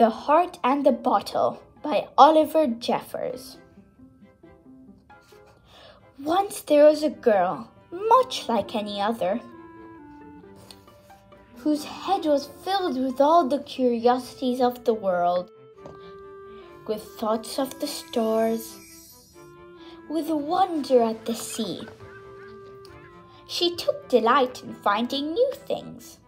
The Heart and the Bottle by Oliver Jeffers. Once there was a girl, much like any other, whose head was filled with all the curiosities of the world, with thoughts of the stars, with wonder at the sea. She took delight in finding new things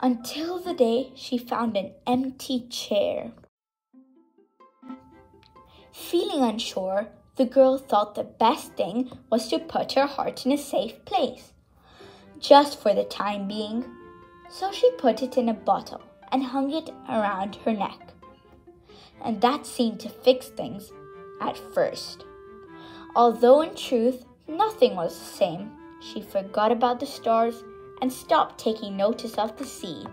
until the day she found an empty chair. Feeling unsure, the girl thought the best thing was to put her heart in a safe place, just for the time being. So she put it in a bottle and hung it around her neck. And that seemed to fix things at first. Although in truth, nothing was the same. She forgot about the stars and stopped taking notice of the sea.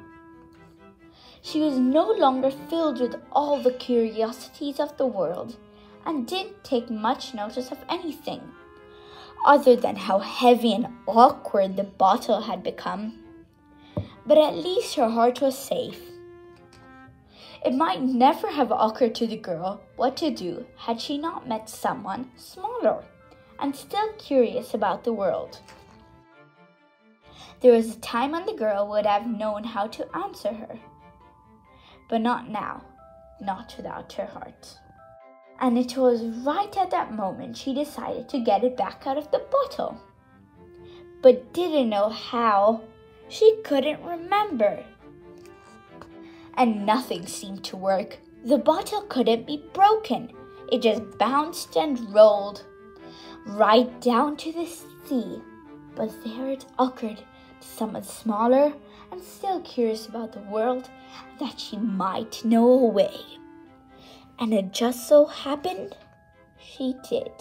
She was no longer filled with all the curiosities of the world and didn't take much notice of anything other than how heavy and awkward the bottle had become. But at least her heart was safe. It might never have occurred to the girl what to do had she not met someone smaller and still curious about the world. There was a time when the girl would have known how to answer her, but not now, not without her heart. And it was right at that moment she decided to get it back out of the bottle, but didn't know how. She couldn't remember. And nothing seemed to work. The bottle couldn't be broken. It just bounced and rolled right down to the sea. But there it occurred someone smaller and still curious about the world that she might know a way. And it just so happened she did.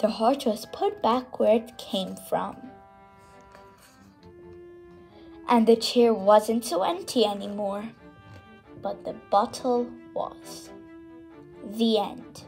The heart was put back where it came from. And the chair wasn't so empty anymore, but the bottle was. The end.